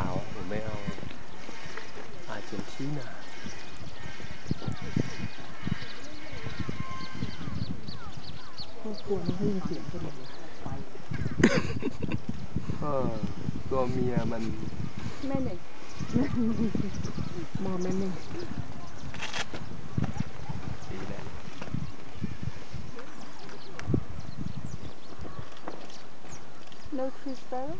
าวๆหรืไม่เอาอาร์เจนตินาครอบครัวไม่ให้ยินเสียงกันหมดเเออตัวเมียมันแม่หนึ่งมองแม่หนึ่งดีแหละ no tree sparrow